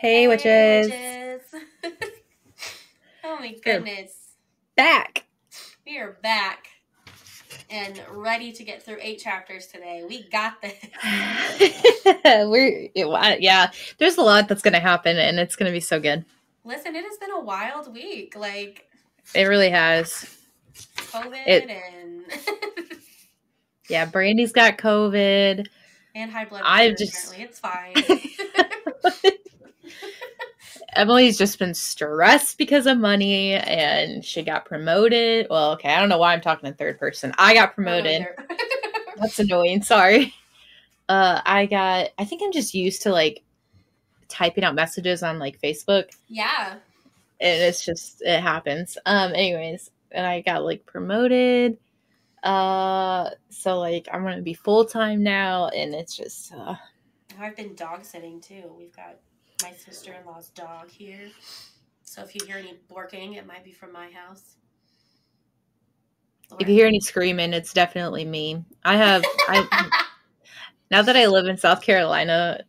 Hey, witches. witches. oh my goodness. Back. We are back and ready to get through eight chapters today. We got this. We're yeah. There's a lot that's gonna happen, and it's gonna be so good. Listen, it has been a wild week. Like It really has. COVID It- and Yeah, Brandy's got COVID. and high blood pressure. I've just- Apparently, it's fine. Emily's just been stressed because of money, and she got promoted. Well, okay, I don't know why I'm talking in third person. I got promoted. That's annoying. Sorry. Uh, I got. I think I'm just used to like typing out messages on like Facebook. yeah. and it's just it happens um anyways and i got like promoted uh so like i'm gonna be full-time now and it's just uh, I've been dog sitting too. We've got my sister in law's dog here. So if you hear any barking, it might be from my house. if you hear any screaming it's definitely me. I have i now that i live in south carolina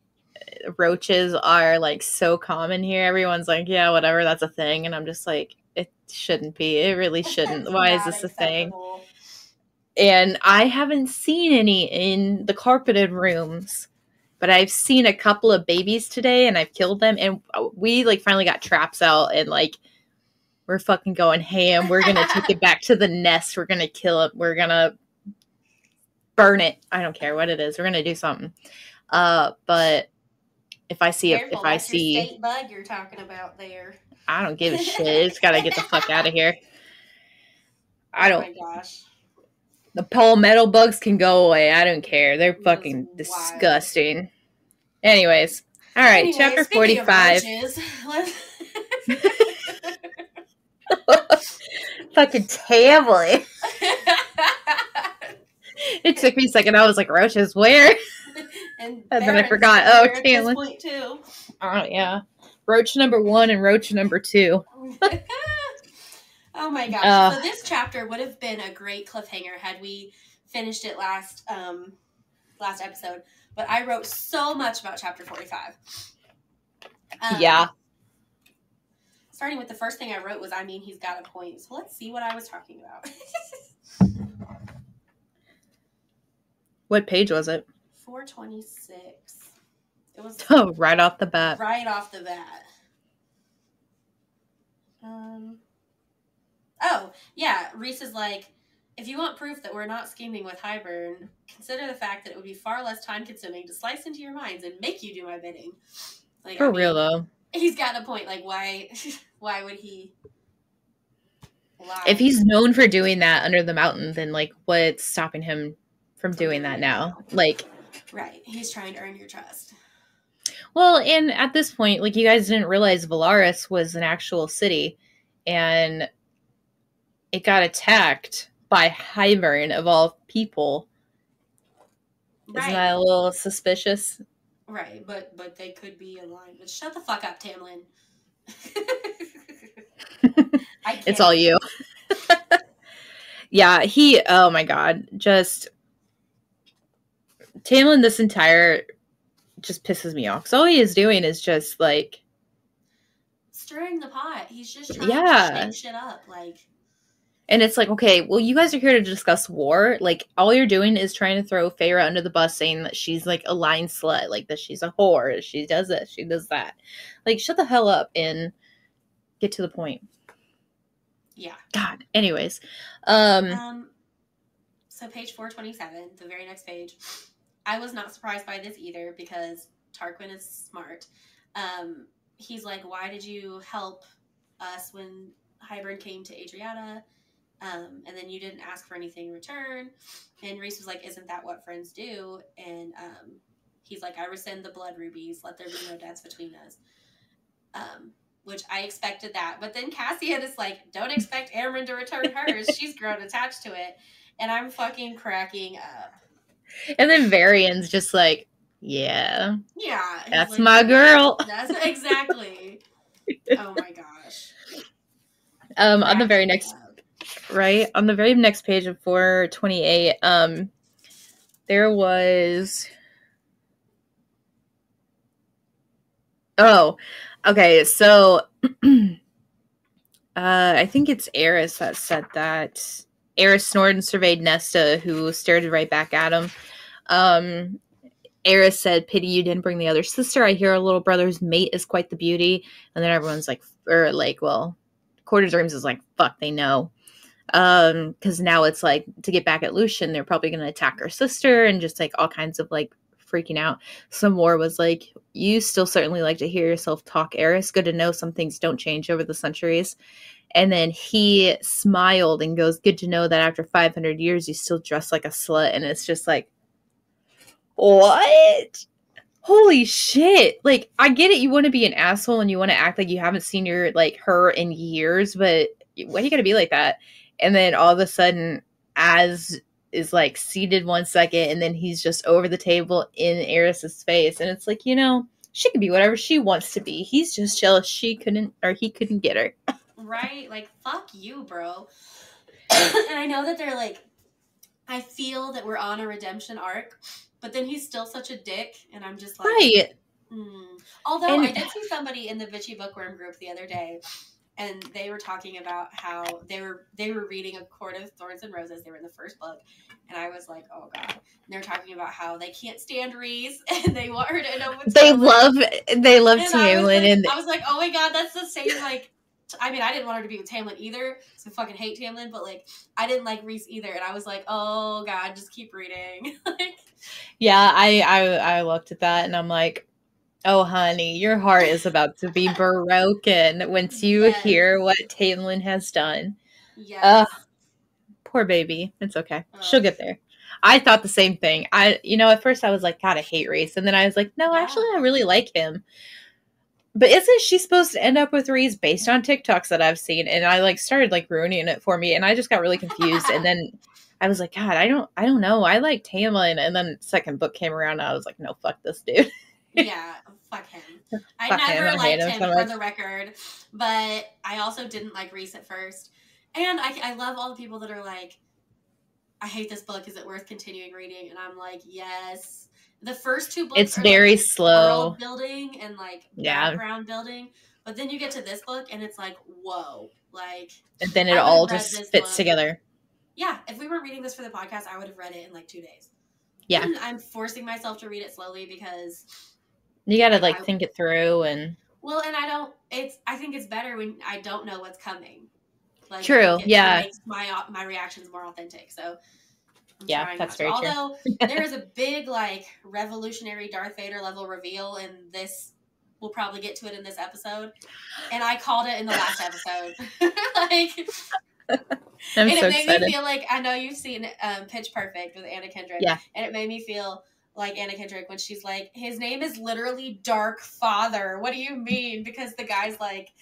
roaches are like so common here. Everyone's like yeah whatever that's a thing. And i'm just like it shouldn't be. It really shouldn't. Why is this a thing? and I haven't seen any in the carpeted rooms, but I've seen a couple of babies today, and I've killed them. And we like finally got traps out, and like we're fucking going ham. We're gonna take it back to the nest. We're gonna kill it. We're gonna burn it. I don't care what it is. We're gonna do something. Uh, but if I see if, Careful, if I see, state bug you're talking about there. I don't give a shit. It's gotta get the fuck out of here. I don't. Oh my gosh. The palmetto bugs can go away. I don't care. They're That's fucking wild. disgusting. Anyways, all right, Anyway, chapter 45. fucking tablet. It took me a second. I was like, roaches, where? and And then I forgot. Oh, Tamlin. Oh, yeah. Roach number one and roach number two. Oh my gosh. Uh. so this chapter would have been a great cliffhanger had we finished it last um last episode. But I wrote so much about chapter 45. Um, yeah. Starting with the first thing I wrote was, I mean, he's got a point. So let's see what I was talking about. What page was it? 426. It was Oh, right off the bat. right off the bat. Um. Oh yeah, Rhys is like, if you want proof that we're not scheming with Hybern, consider the fact that it would be far less time consuming to slice into your minds and make you do my bidding. Like For I mean, real, though. he's got a point. Like why? Why would he? Lie? If he's known for doing that under the mountain, then, like, what's stopping him from doing that now? Like, right, he's trying to earn your trust. Well, and at this point, like you guys didn't realize Velaris was an actual city, and it got attacked by Hybern of all people. Right, Isn't that a little suspicious? right, but but they could be aligned. But shut the fuck up, Tamlin. It's all you. yeah, he. Oh my god, just Tamlin. This entire just pisses me off. Because all he is doing is just like stirring the pot. He's just trying Yeah. to shake shit up. Like, And it's like, okay, well, you guys are here to discuss war. Like, all you're doing is trying to throw Feyre under the bus, saying that she's like a line slut, like that she's a whore, she does this, she does that. Like, shut the hell up and get to the point. yeah. God. Anyways, um, Um. So page four twenty seven, the very next page. I was not surprised by this either because Tarquin is smart. Um, he's like, "Why did you help us when Hybern came to Adriata?" Um, and then you didn't ask for anything in return. And Rhys was like, "Isn't that what friends do?" And um, he's like, "I rescind the blood rubies. Let there be no debts between us." Um, which I expected that, but then Cassian is like, "Don't expect Amren to return hers. She's grown attached to it," and I'm fucking cracking up. and then Varian's just like, yeah, Yeah, that's like, my girl. That's exactly. oh my gosh. Um, on the very next up. Right on the very next page of 428 um there was Oh, okay. So, uh, I think it's Eris that said that. Eris Norden surveyed Nesta, who stared right back at him. Um, Eris said, "Pity you didn't bring the other sister. I hear our little brother's mate is quite the beauty." And then everyone's like, or like, well, of Dreams is like, "Fuck, they know." Um, because now it's like to get back at lucien they're probably gonna attack her sister and just like all kinds of like freaking out. Some more was like, "You still certainly like to hear yourself talk, Eris. Good to know some things don't change over the centuries." And then he smiled and goes, Good to know that after 500 years, you still dress like a slut. And it's just like, What? Holy shit. Like, I get it. You want to be an asshole and you want to act like you haven't seen your, like, her in years, but why you going to be like that? And then all of a sudden, Az is like seated one second and then he's just over the table in Eris's face. And it's like, you know, she can be whatever she wants to be. He's just jealous she couldn't, or he couldn't get her. right? Like, fuck you, bro. and I know that they're like, I feel that we're on a redemption arc, but then he's still such a dick, and I'm just like, right. Hmm. Although And- I did see somebody in the bitchy bookworm group the other day, and they were talking about how they were they were reading a Court of Thorns and Roses. They were in the first book, and I was like, oh god. They're talking about how they can't stand Rhys, and they want her to end up with. They love, they love And I was, Tamlin. like, And I was like, oh my god, that's the same like. I mean, I didn't want her to be with Tamlin either, so I fucking hate Tamlin. But like, I didn't like Rhys either, and I was like, oh god, just keep reading. like, yeah, I, I, I looked at that and I'm like, oh, honey, your heart is about to be broken once you Yes. hear what Tamlin has done. yes, Ugh. Poor baby. It's okay. She'll get there. I thought the same thing. I, you know, at first I was like, God, I hate Rhys. And then I was like, no, Yeah. actually, I really like him. But isn't she supposed to end up with Rhys based on TikToks that I've seen? And I like started like ruining it for me. And I just got really confused. and then I was like, God, I don't, I don't know. I like Tamlin. And then second book came around. And I was like, no, fuck this dude. yeah, fuck him. I Fuck him, never I liked him him, so for the record, but I also didn't like Rhys at first. And I, I love all the people that are like, I hate this book. Is it worth continuing reading? And I'm like, yes. The first two books It's are very like slow. building and like Yeah. background building, but then you get to this book and it's like, whoa, like And then it all just fits book. together. yeah. If we weren't reading this for the podcast, I would have read it in like two days. Yeah. And I'm forcing myself to read it slowly because You got to like I- think it through and Well, and I don't. It's. I think it's better when I don't know what's coming. Like, True, it- it yeah. makes my my reactions more authentic. So. I'm Yeah, that's to. very true. Although there is a big like revolutionary Darth Vader level reveal in this. We'll probably get to it in this episode, and I called it in the last episode. like, I'm and so it made excited. me feel like I know you've seen um, Pitch Perfect with Anna Kendrick. Yeah. And it made me feel like Anna Kendrick when she's like, his name is literally Dark Father. What do you mean? Because the guy's like,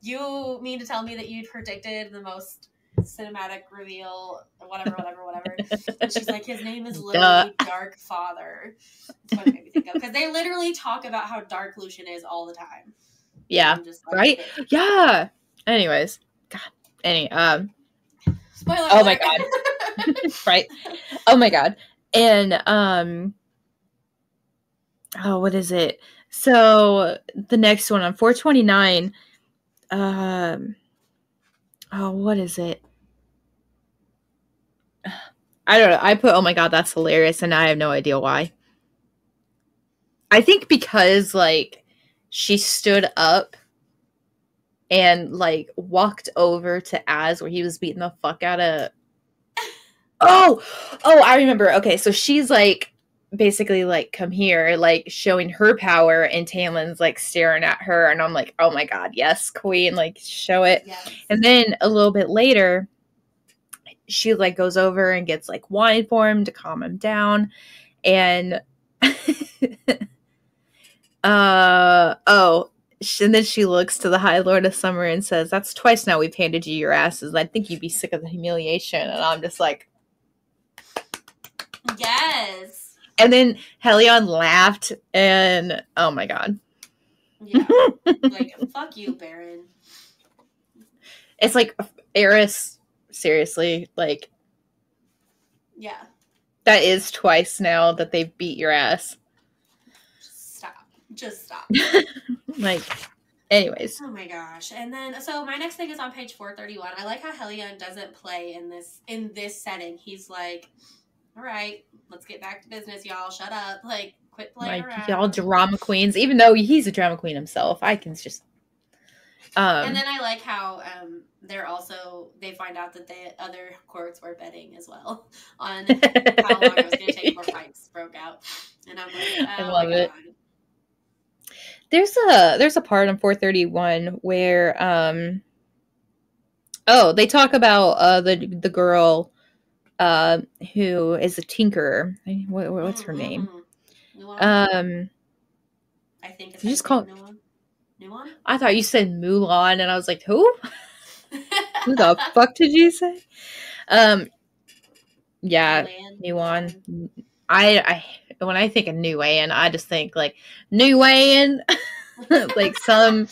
you mean to tell me that you predicted the most cinematic reveal, whatever, whatever, whatever. And she's like, his name is literally Dark Father. That's what it made me think of. Because they literally talk about how dark Lucien is all the time. yeah. Just like, right? Yeah. Anyways, God. Any um Spoiler Oh my god. right. Oh my god. And um oh what is it? So the next one on 429 um oh what is it? I don't know. I put oh my god, that's hilarious and I have no idea why. I think because like she stood up and like walked over to Az where he was beating the fuck out of Oh, oh, I remember. Okay, so she's like basically like come here, like showing her power, and Tamlin's like staring at her, and I'm like, oh my god, yes, queen, like show it. Yes. And then a little bit later, she like goes over and gets like wine for him to calm him down, and uh oh. And then she looks to the High Lord of Summer and says, That's twice now we've handed you your asses. I think you'd be sick of the humiliation. And I'm just like, Yes. And then Helion laughed, and oh my god, Yeah. like, fuck you, Beron. it's like Eris. Seriously, like Yeah. that is twice now that they beat your ass. Just stop. Just stop. Like, anyways. Oh my gosh. And then so my next thing is on page 431. I like how Helion doesn't play in this in this setting. He's like, All right, let's get back to business, y'all. Shut up. Like, quit playing Like around. y'all drama queens, even though he's a drama queen himself. I can just um and then I like how um they're also they find out that the other courts were betting as well on how long it was gonna take before fights broke out. And I'm like, I oh love my it. God. there's a there's a part on 431 where um oh they talk about uh the the girl uh who is a tinkerer what, what's her name mm, mm. Um I think it's you just call- Nuon. Nuon? i thought you said mulan and i was like who who the fuck did you say um yeah Mulan, Nuon. i i when i think of Nuan, i just think like new way Nuan, like some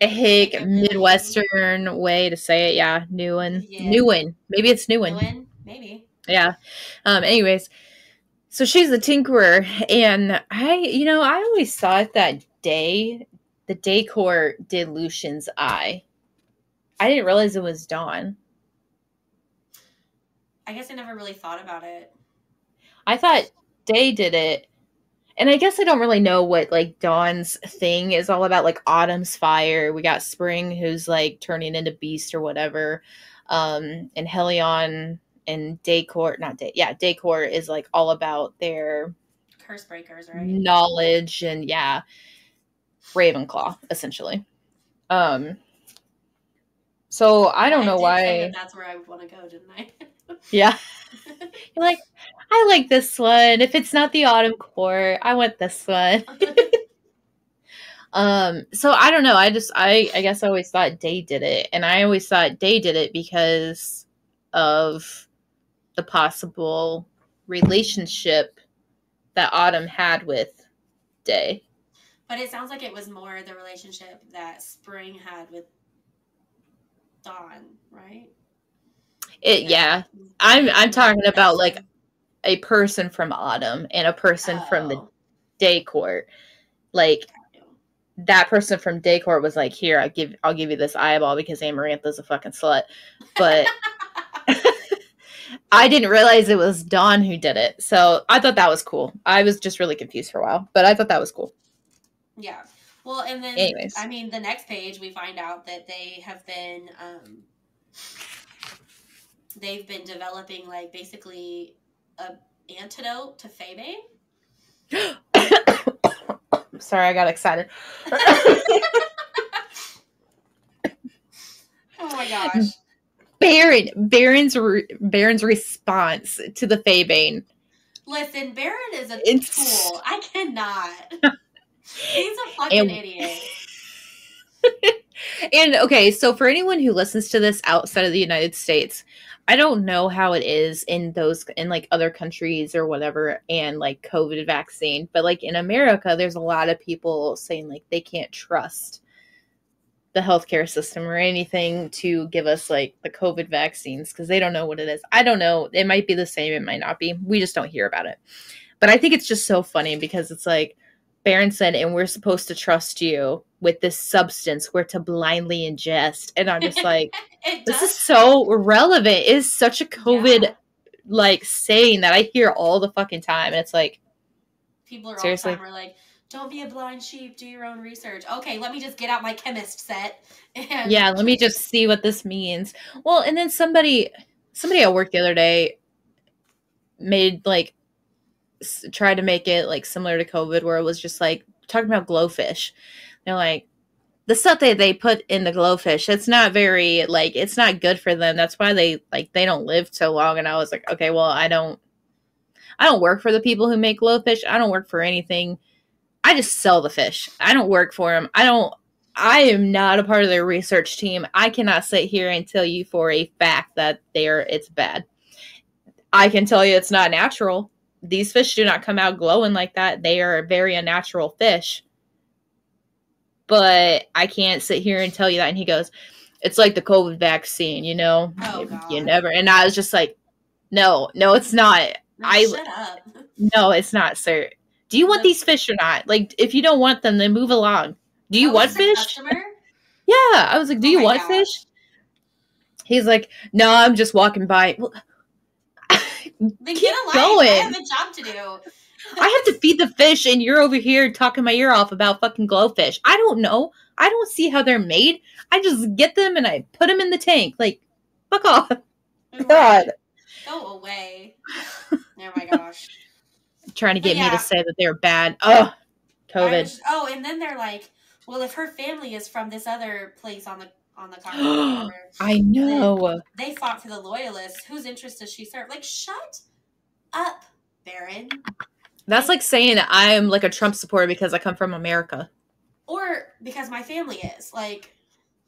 hick midwestern way to say it yeah new Newen. Yeah. Newen. maybe it's Newen. Nuon? Maybe. yeah. Um anyways so she's a tinkerer and i you know i always thought that day the decor did lucien's eye. I didn't realize it was dawn. I guess I never really thought about it. i thought day did it. And i guess i don't really know what like dawn's thing is all about like autumn's fire. We got spring who's like turning into beast or whatever. Um and helion and day court not day yeah day court is like all about their Curse breakers, right? knowledge and yeah ravenclaw essentially. Um so i don't know did say why that that's where I would want to go, didn't I? yeah. You're like i like this one. If it's not the autumn court i want this one. Um so i don't know. I just i i guess i always thought day did it and i always thought day did it because of the possible relationship that autumn had with day. But it sounds like it was more the relationship that Spring had with Dawn, right? it yeah. I'm- I'm talking about, like, a person from autumn and a person from the Oh, day court. Like that person from day court was like here i give i'll give you this eyeball because amarantha's a fucking slut. But i didn't realize it was Dawn who did it so i thought that was cool i was just really confused for a while but i thought that was cool Yeah. Well, and then Anyways. I mean, the next page we find out that they have been um, they've been developing like basically a antidote to Faebane. sorry i got excited Oh my gosh. beron beron's re- beron's response to the faebane Listen, Beron is a It's- tool. I cannot. He's a fucking And- idiot. And okay, so for anyone who listens to this outside of the United States, I don't know how it is in those in like other countries or whatever and like COVID vaccine, but like in America there's a lot of people saying like they can't trust the healthcare system or anything to give us like the COVID vaccines because they don't know what it is. I don't know. It might be the same, it might not be. We just don't hear about it. But I think it's just so funny because it's like Beron said, and we're supposed to trust you with this substance we're to blindly ingest. And I'm just like, this is so relevant. It is such a COVID Yeah. like saying that I hear all the fucking time. And it's like, People are Seriously. all the time are like, "Don't be a blind sheep. Do your own research." Okay, let me just get out my chemist set. And yeah, let me just see what this means. Well, and then somebody somebody at work the other day made like s- tried to make it like similar to COVID where it was just like talking about glowfish. They're like the stuff that they put in the glowfish, it's not very like it's not good for them. That's why they like they don't live so long. And I was like, okay, well, I don't I don't work for the people who make glowfish. I don't work for anything. I just sell the fish. I don't work for them. I don't I am not a part of their research team. I cannot sit here and tell you for a fact that they're it's bad. I can tell you it's not natural. These fish do not come out glowing like that. They are a very unnatural fish. But I can't sit here and tell you that. And he goes, It's like the COVID vaccine, you know? Oh, you, never and I was just like, No, no, it's not. No, I- shut up. No, it's not, sir. Do you want these fish or not? Like, if you don't want them, then move along. Do you want this is a fish? customer? Yeah. I was like, Do Oh you want gosh. fish? He's like, No, I'm just walking by. Well, Keep get a going. I have a job to do. I have to feed the fish, and you're over here talking my ear off about fucking glowfish. I don't know. I don't see how they're made. I just get them and I put them in the tank. Like, fuck off. God. Go away. oh my gosh. Trying to get me to say that they're bad. Oh, COVID. was- oh, and then they're like, well, if her family is from this other place on the on the continent, I know. they fought for the loyalists. Whose interest does she serve? Like, shut up, Beron. That's like saying I'm like a Trump supporter because I come from America. Or because my family is like,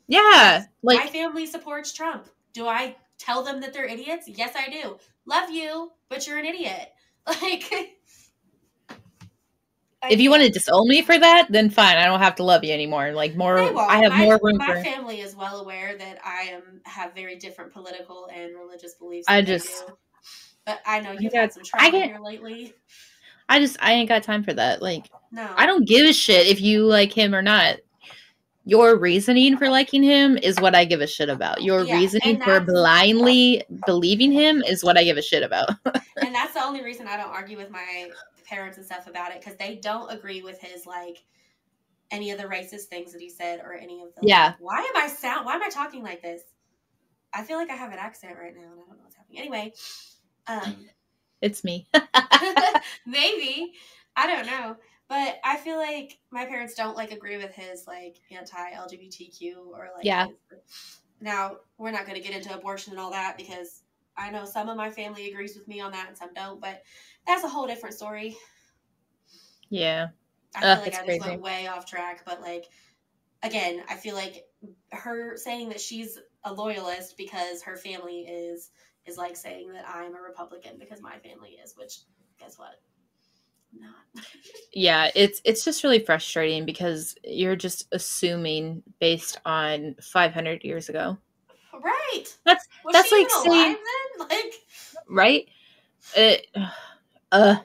Yeah. like my family supports Trump. Do I tell them that they're idiots? Yes, I do. Love you, but you're an idiot. Like, I if you want to disown me for that, then fine. I don't have to love you anymore. Like, more, won't. I have more room My for. family is well aware that I am have very different political and religious beliefs. I just- but I know You you've got- had some I get- here lately. I just, I ain't got time for that. Like, No, I don't give a shit if you like him or not. Your reasoning for liking him is what I give a shit about. Your Yeah, reasoning for blindly believing him is what I give a shit about. and that's the only reason I don't argue with my parents and stuff about it because they don't agree with his like any of the racist things that he said or any of the like, Yeah. why am I sound? Why am I talking like this? I feel like I have an accent right now and I don't know what's happening. Anyway, um, it's me. maybe I don't know, but I feel like my parents don't like agree with his like anti LGBTQ or like Yeah. his- now we're not going to get into abortion and all that because I know some of my family agrees with me on that and some don't, but that's a whole different story. yeah. I feel Ugh, like I just crazy. went way off track, but like again, I feel like her saying that she's a loyalist because her family is is like saying that I'm a Republican because my family is, which guess what? Not. Yeah, it's it's just really frustrating because you're just assuming based on 500 years ago, right. That's- Was that's like saying-? Like right? It, uh,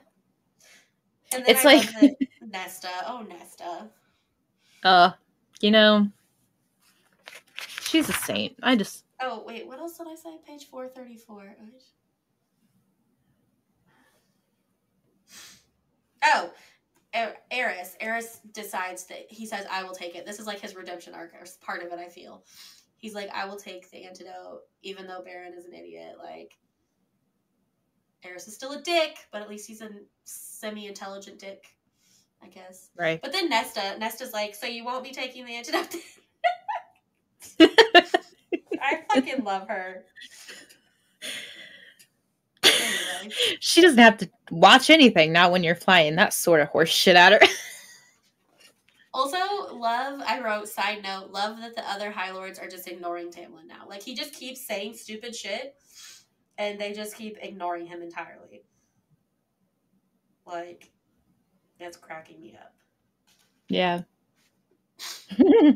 and then It's I like- Nesta. Oh Nesta. uh, you know, she's a saint. I just Oh wait, what else did I say? Page four thirty four. Oh, Er- Eris. Eris decides that he says, "I will take it." This is like his redemption arc, or part of it. I feel. He's like, "I will take the antidote, even though Beron is an idiot." Like, Eris is still a dick, but at least he's a semi-intelligent dick, I guess. right. But then Nesta, Nesta's like, "So you won't be taking the antidote?" I fucking love her. Anyway. she doesn't have to watch anything. Not when you're flying that sort of horse shit at her. Also, love, I wrote, side note, love that the other High Lords are just ignoring Tamlin now. Like, he just keeps saying stupid shit, and they just keep ignoring him entirely. Like, that's cracking me up. yeah.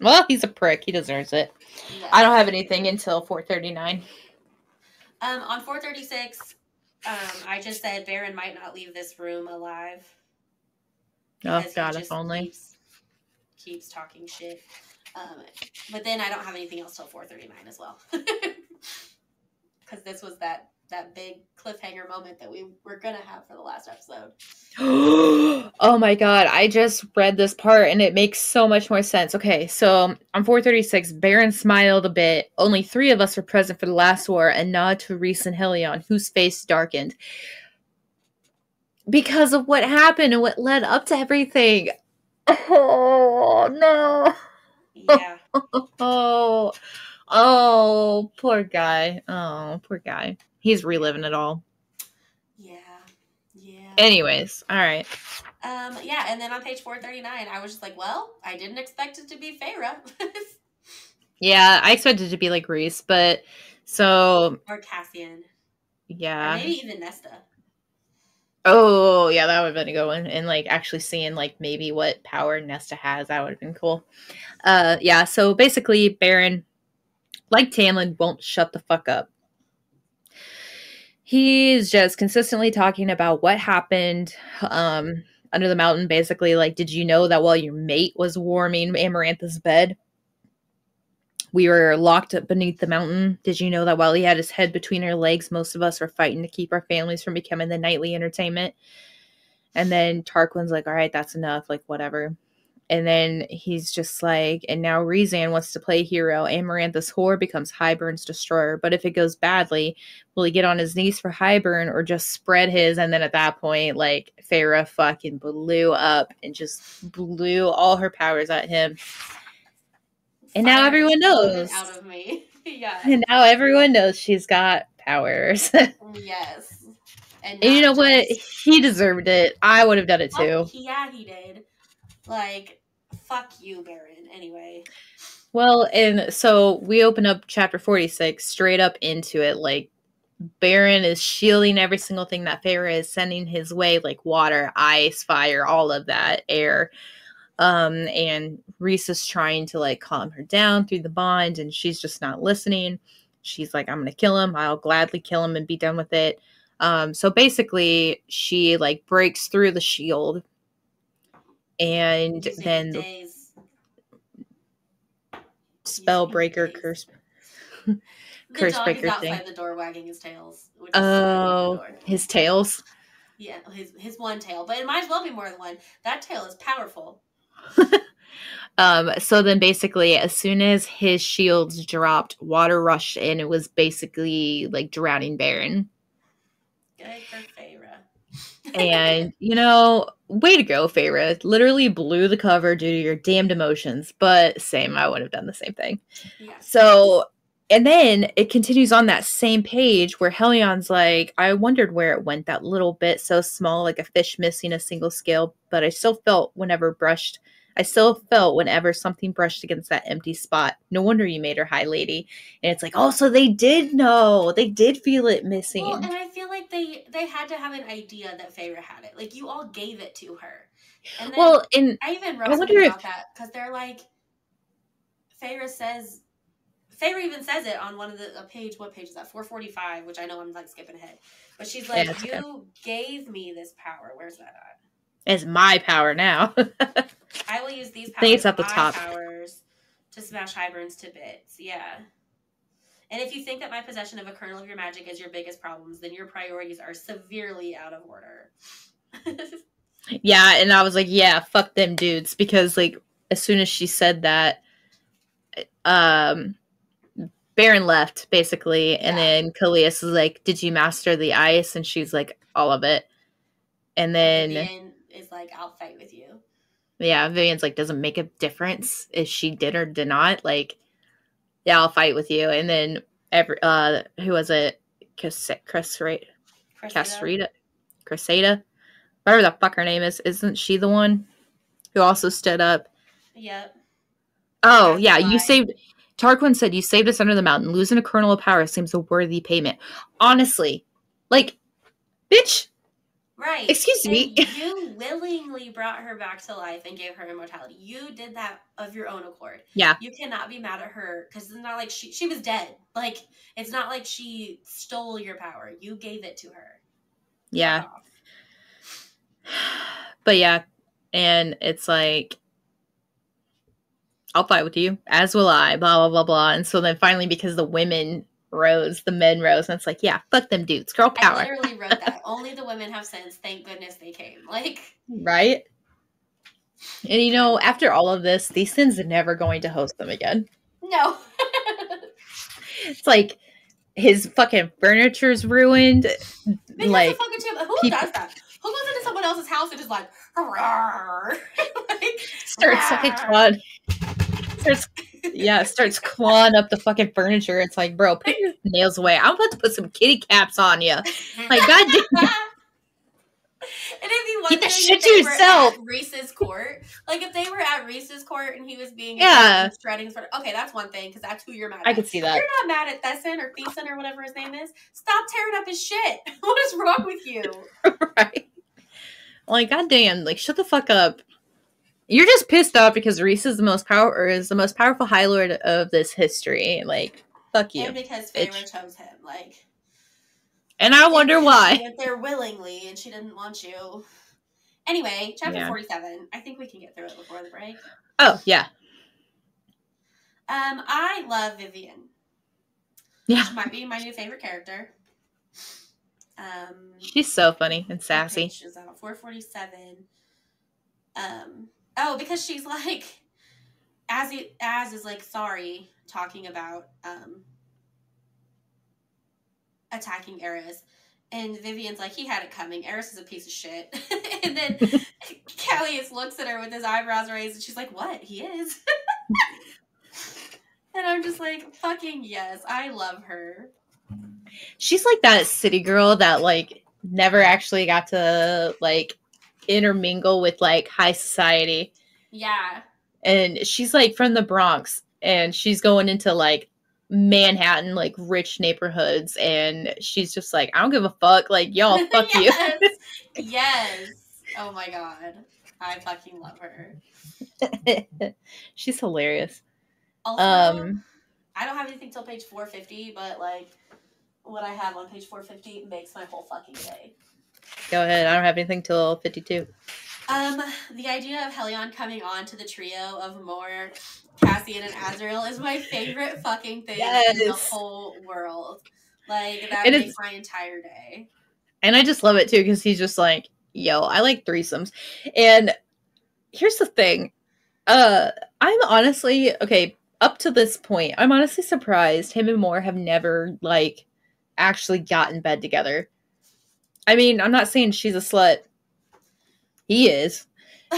well, he's a prick. He deserves it. Yeah. I don't have anything until 4:39. Um, on 436, um, I just said Beron might not leave this room alive. Oh God, if only. Keeps, keeps talking shit. Um, but then I don't have anything else till 439 as well. Because this was that that big cliffhanger moment that we were gonna have for the last episode. oh my god, I just read this part and it makes so much more sense. Okay, so on 436, Beron smiled a bit. Only three of us were present for the last war and nod to Rhys and Helion, whose face darkened. Because of what happened and what led up to everything. Oh no. Yeah, Oh. Oh, poor guy. Oh, poor guy. He's reliving it all. yeah, yeah. Anyways, all right. Um, yeah, and then on page 439, I was just like, well, I didn't expect it to be Feyre Yeah, I expected it to be like Rhys, but so or Cassian, or yeah. maybe even Nesta. Oh, yeah, that would have been a good one. And like actually seeing like maybe what power Nesta has, that would have been cool. Uh yeah, so basically Beron, like Tamlin, won't shut the fuck up. He's just consistently talking about what happened. Um under the mountain, basically like, did you know that while your mate was warming Amarantha's bed, we were locked up beneath the mountain? Did you know that while he had his head between our legs, most of us were fighting to keep our families from becoming the nightly entertainment? And then Tarquin's like, all right, that's enough, like whatever. And then he's just like, and now Rhysand wants to play hero. Amarantha's whore becomes Hybern's destroyer. But if it goes badly, will he get on his knees for Hybern or just spread his? And then at that point, like Feyre fucking blew up and just blew all her powers at him. And now everyone knows. Out of me. yeah. And now everyone knows she's got powers. Yes. And you know not what? He deserved it. I would have done it too. Oh, yeah, he did. Like, fuck you, Beron. Anyway. Well, and so we open up chapter 46 straight up into it. Like, Beron is shielding every single thing that Feyre is sending his way, like water, ice, fire, all of that, air. Um, and Rhys is trying to like calm her down through the bond, and she's just not listening. She's like, I'm gonna kill him. I'll gladly kill him and be done with it. Um, so basically, she like breaks through the shield, and then days. spellbreaker days. curse The curse dog breaker is outside thing. the door wagging his tails. Oh, the his tails. Yeah, his his one tail, but it might as well be more than one. That tail is powerful. Um, so then basically, as soon as his shields dropped, water rushed in. It was basically like drowning Beron. Good for Feyre. And, you know, way to go, Feyre. Literally blew the cover due to your damned emotions. But same, I would have done the same thing. yeah. So, and then it continues on that same page where Helion's like, I wondered where it went, that little bit so small, like a fish missing a single scale, but I still felt whenever brushed, I still felt whenever something brushed against that empty spot. No wonder you made her high lady. And it's like, oh, so they did know. They did feel it missing. Well, and I feel like they they had to have an idea that Feyre had it. Like you all gave it to her. And then well, and I even I wrote wonder something if- about that because they're like, Feyre says, Feyre even says it on one of the a page. What page is that? Four forty five. Which I know I'm like skipping ahead, but she's like, Yeah. "You gave me this power. Where's that at? It's my power now. I will use these powers. think it's at the top. Powers to smash Hyberns to bits. Yeah." And if you think that my possession of a kernel of your magic is your biggest problems, then your priorities are severely out of order. Yeah, and I was like, yeah, fuck them dudes because like as soon as she said that um Beron left basically and Yeah. then Kallias was like, "Did you master the ice?" and she's like, "All of it." And then Viviane is like, "I'll fight with you." yeah, Viviane's like, "Doesn't make a difference if she did or did not." Like, yeah, I'll fight with you. And then every uh who was it? Chris Chris right? Cressida. Cressida, whatever the fuck her name is. Isn't she the one who also stood up? Yep. Oh That's yeah, a you saved. Tarquin said you saved us under the mountain. Losing a kernel of power seems a worthy payment. Honestly, like, bitch. Right. Excuse And me. you willingly brought her back to life and gave her immortality. You did that of your own accord. Yeah. You cannot be mad at her because it's not like she she was dead. Like it's not like she stole your power. You gave it to her. Yeah, but yeah, and it's like, I'll fight with you, as will I. Blah blah blah blah. And so then finally, because the women rose, the men rose, and it's like, yeah, fuck them dudes, girl I power, literally wrote that. Only the women have sense. Thank goodness they came. Like right? And you know, after all of this, these sins are never going to host them again. no. It's like his fucking furniture's ruined. Like fucking who people- does that? Who goes into someone else's house and just like, like starts fucking clawing starts yeah, starts clawing up the fucking furniture. It's like, bro, put your nails away. I'm about to put some kitty caps on you. Like, goddamn. And if you wonder that shit if to yourself. at Rhys's court, like if they were at Rhys's court and he was being Yeah. shredding for okay, that's one thing because that's who you're mad at. I could see that. You're not mad at Thesson or Thiessen or whatever his name is. Stop tearing up his shit. What is wrong with you? right? Like, goddamn, like shut the fuck up. You're just pissed off because Rhys is the most power or is the most powerful High Lord of this history. Like, fuck you. And because. Feyre chose him, like And I wonder why. went there willingly, and she didn't want you. Anyway, chapter Yeah. 47. I think we can get through it before the break. Oh yeah, Um, I love Viviane. yeah. She might be my new favorite character. Um, She's so funny and sassy. page is on? 447. Um, oh, because she's like, as it, as is like sorry, talking about um attacking Eris. And Viviane's like, he had it coming. Eris is a piece of shit. and then Kallias looks at her with his eyebrows raised, and she's like, "What? He is." and I'm just like, "Fucking yes, I love her." She's like that city girl that like never actually got to like intermingle with like high society. Yeah, and she's like from the Bronx and she's going into like Manhattan like rich neighborhoods and she's just like I don't give a fuck like y'all fuck you. yes. yes. Oh my god, I fucking love her. she's hilarious. Also, Um I don't have anything till page 450, but like what I have on page 450 makes my whole fucking day. Go ahead. I don't have anything till 52. Um, the idea of Helion coming on to the trio of Mor Cassian and Azriel is my favorite fucking thing in the whole world. Like that makes my entire day. And I just love it too cuz he's just like, "Yo, I like threesomes." And here's the thing. Uh I'm honestly okay, up to this point, I'm honestly surprised him and Mor have never like actually got in bed together. I mean, I'm not saying she's a slut. He is.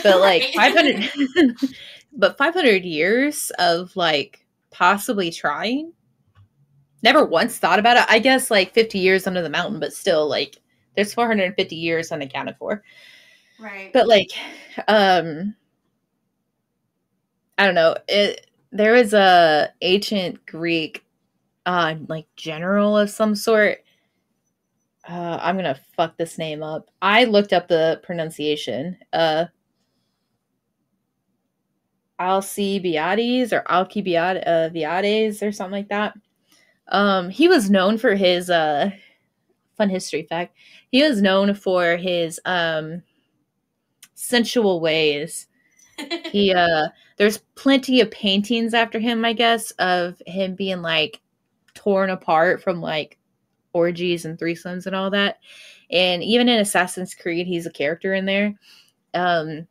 But like 500 but 500 years of like possibly trying. Never once thought about it. I guess like 50 years under the mountain, but still like there's 450 years unaccounted for right. but like um i don't know it there is a ancient greek uh like general of some sort uh i'm gonna fuck this name up. I looked up the pronunciation. Uh alcibiades or alcibiades uh, Viades or something like that. Um he was known for his uh fun history fact. He was known for his um sensual ways. He uh there's plenty of paintings after him i guess of him being like torn apart from like orgies and threesomes and all that. And even in assassin's creed he's a character in there. Um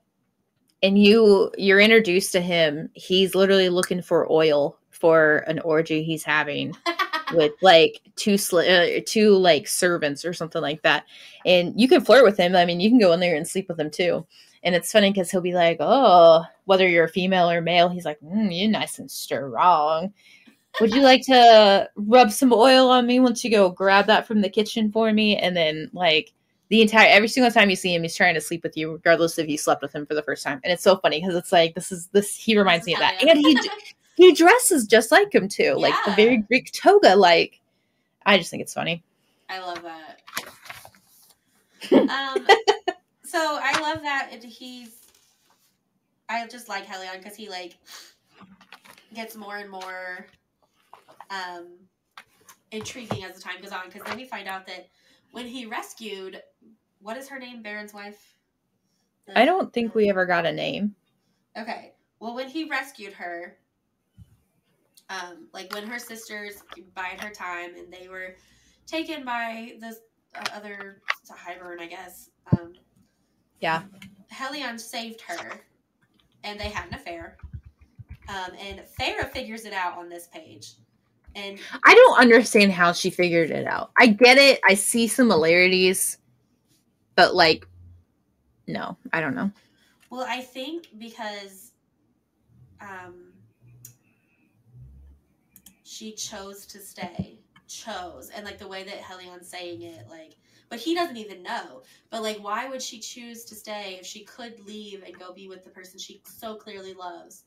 and you you're introduced to him. He's literally looking for oil for an orgy he's having with like two sli- uh, two like servants or something like that. And you can flirt with him. I mean you can go in there and sleep with him too. And it's funny because he'll be like oh whether you're a female or male he's like mm, you're nice and strong would you like to rub some oil on me once you go grab that from the kitchen for me and then like the entire every single time you see him he's trying to sleep with you regardless if you slept with him for the first time and it's so funny because it's like this is this he reminds me of that and he he dresses just like him too like the very greek toga like i just think it's funny I love that. um, so I love that he's. I just like Helion because he like gets more and more um, intriguing as the time goes on. Because then we find out that when he rescued, what is her name? Beron's wife. The- i don't think we ever got a name Okay. Well, when he rescued her, um, like when her sisters bide her time and they were taken by the uh, other Hybern, I guess. Um, Yeah. Helion saved her, and they had an affair. Um, and Farah figures it out on this page, and i don't understand how she figured it out i get it i see similarities but like no i don't know well, I think because um, she chose to stay, chose, and like the way that Helion's saying it, like, but he doesn't even know. But like, why would she choose to stay if she could leave and go be with the person she so clearly loves?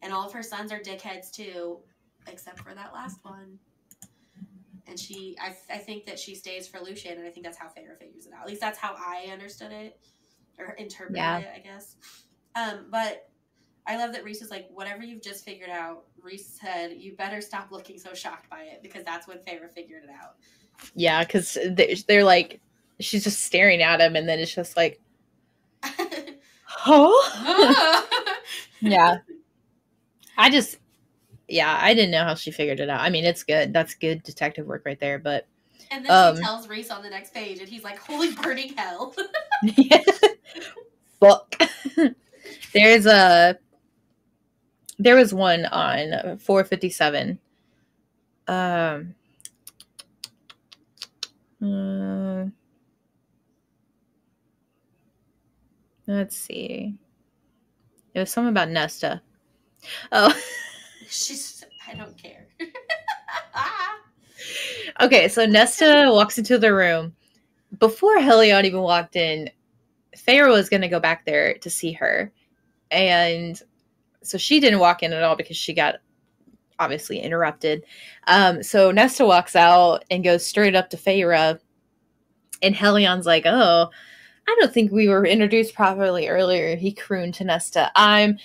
And all of her sons are dickheads too, except for that last one. And she, I, I think that she stays for Lucien, and I think that's how Feyre figures it out. At least that's how I understood it or interpreted Yeah. it, I guess. Um, but I love that Rhys is like, whatever you've just figured out, Rhys said, you better stop looking so shocked by it because that's when Feyre figured it out. yeah because they're, they're like she's just staring at him and then it's just like huh? yeah. I just, yeah, I didn't know how she figured it out. I mean, it's good. That's good detective work right there. But And then Um, she tells Rhys on the next page, and he's like, "Holy burning hell!" book. There's a there was one on 457. Um uh, let's see. It was something about Nesta. Oh, She's, I don't care. okay. So Nesta walks into the room. Before Helion even walked in, Feyre was going to go back there to see her. And so she didn't walk in at all because she got obviously interrupted. Um, so Nesta walks out and goes straight up to Feyre. And Helion's like, oh, I don't think we were introduced properly earlier. He crooned to Nesta. I'm,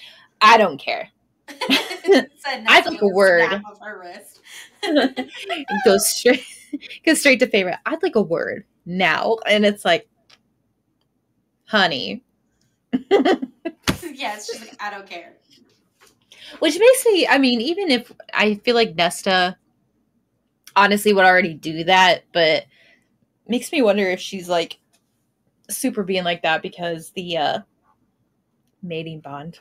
I don't care. Said I'd like a word. snap of her wrist. goes straight, goes straight to Feyre. I'd like a word now. And it's like, honey. yeah, it's just like I don't care. Which makes me, I mean, even if I feel like Nesta honestly would already do that, but makes me wonder if she's like super being like that because the uh mating bond.